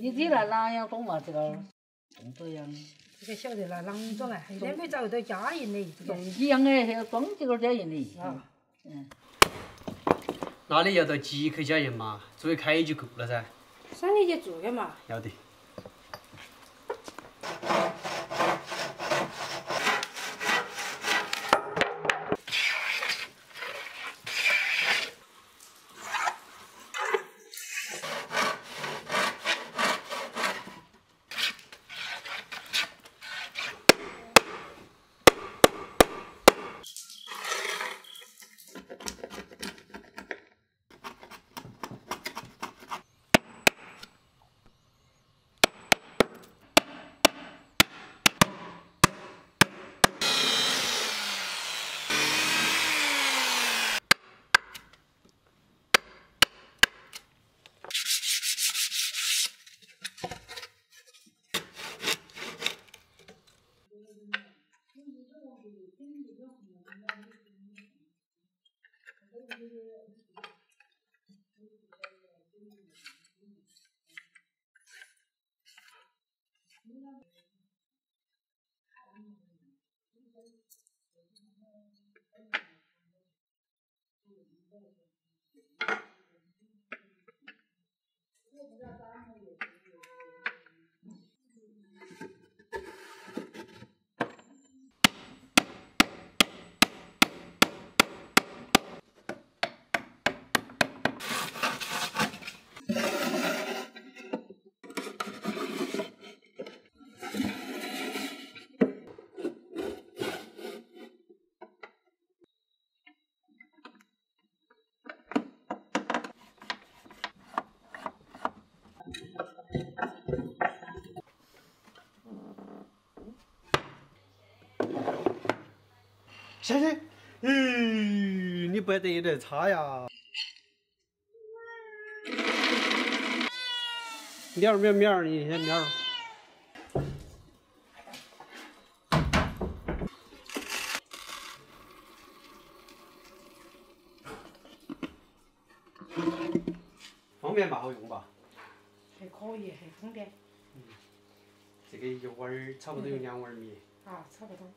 你这来哪样种嘛？这个种这样，这个晓得了，啷种嘞？现在可以找到家人嘞这个。一样哎，还要种几个家人嘞。啊，嗯。哪里要到几口家人嘛，做一开就够了噻。省力去做的嘛。要得。Gracias. 小心！咦，你不得有点差呀！喵喵喵，你先喵。方便吧？好用吧？还可以，还方便。嗯这个一碗儿差不多有两碗米。啊，差不多。